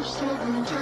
I'm still days, love.